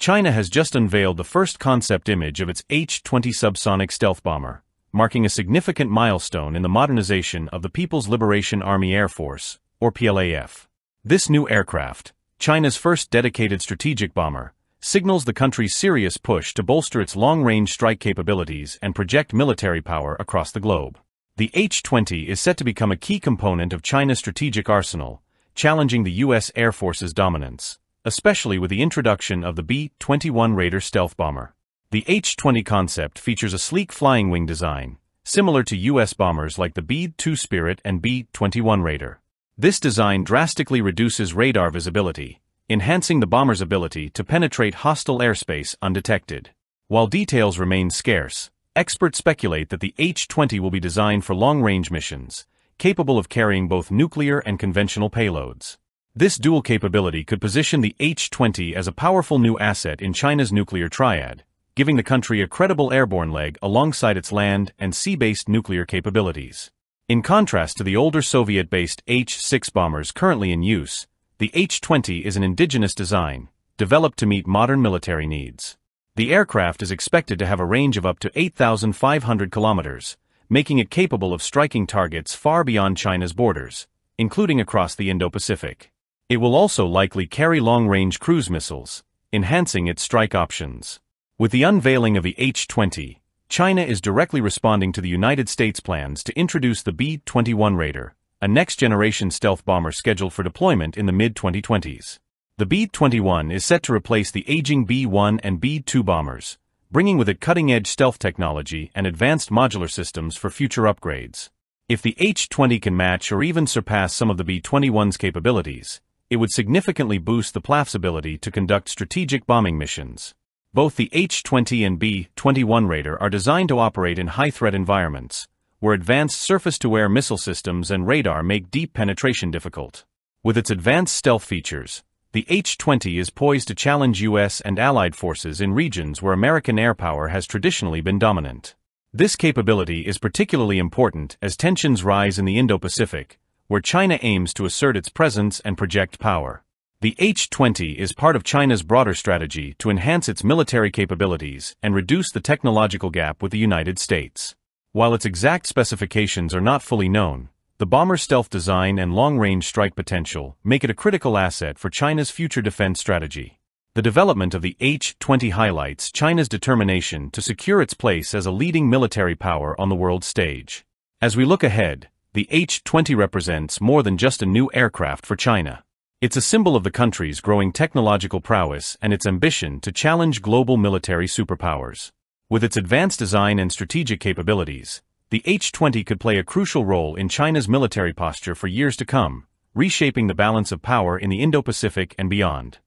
China has just unveiled the first concept image of its H-20 subsonic stealth bomber, marking a significant milestone in the modernization of the People's Liberation Army Air Force, or PLAF. This new aircraft, China's first dedicated strategic bomber, signals the country's serious push to bolster its long-range strike capabilities and project military power across the globe. The H-20 is set to become a key component of China's strategic arsenal, challenging the U.S. Air Force's dominance, especially with the introduction of the B-21 Raider stealth bomber. The H-20 concept features a sleek flying wing design, similar to U.S. bombers like the B-2 Spirit and B-21 Raider. This design drastically reduces radar visibility, enhancing the bomber's ability to penetrate hostile airspace undetected. While details remain scarce, experts speculate that the H-20 will be designed for long-range missions, capable of carrying both nuclear and conventional payloads. This dual capability could position the H-20 as a powerful new asset in China's nuclear triad, giving the country a credible airborne leg alongside its land and sea-based nuclear capabilities. In contrast to the older Soviet-based H-6 bombers currently in use, the H-20 is an indigenous design, developed to meet modern military needs. The aircraft is expected to have a range of up to 8,500 kilometers, making it capable of striking targets far beyond China's borders, including across the Indo-Pacific. It will also likely carry long-range cruise missiles, enhancing its strike options. With the unveiling of the H-20, China is directly responding to the United States' plans to introduce the B-21 Raider, a next-generation stealth bomber scheduled for deployment in the mid-2020s. The B-21 is set to replace the aging B-1 and B-2 bombers, bringing with it cutting-edge stealth technology and advanced modular systems for future upgrades. If the H-20 can match or even surpass some of the B-21's capabilities, it would significantly boost the PLAF's ability to conduct strategic bombing missions. Both the H-20 and B-21 Raider are designed to operate in high-threat environments, where advanced surface-to-air missile systems and radar make deep penetration difficult. With its advanced stealth features, the H-20 is poised to challenge U.S. and allied forces in regions where American air power has traditionally been dominant. This capability is particularly important as tensions rise in the Indo-Pacific, where China aims to assert its presence and project power. The H-20 is part of China's broader strategy to enhance its military capabilities and reduce the technological gap with the United States. While its exact specifications are not fully known, the bomber's stealth design and long-range strike potential make it a critical asset for China's future defense strategy. The development of the H-20 highlights China's determination to secure its place as a leading military power on the world stage. As we look ahead, the H-20 represents more than just a new aircraft for China. It's a symbol of the country's growing technological prowess and its ambition to challenge global military superpowers. With its advanced design and strategic capabilities, the H-20 could play a crucial role in China's military posture for years to come, reshaping the balance of power in the Indo-Pacific and beyond.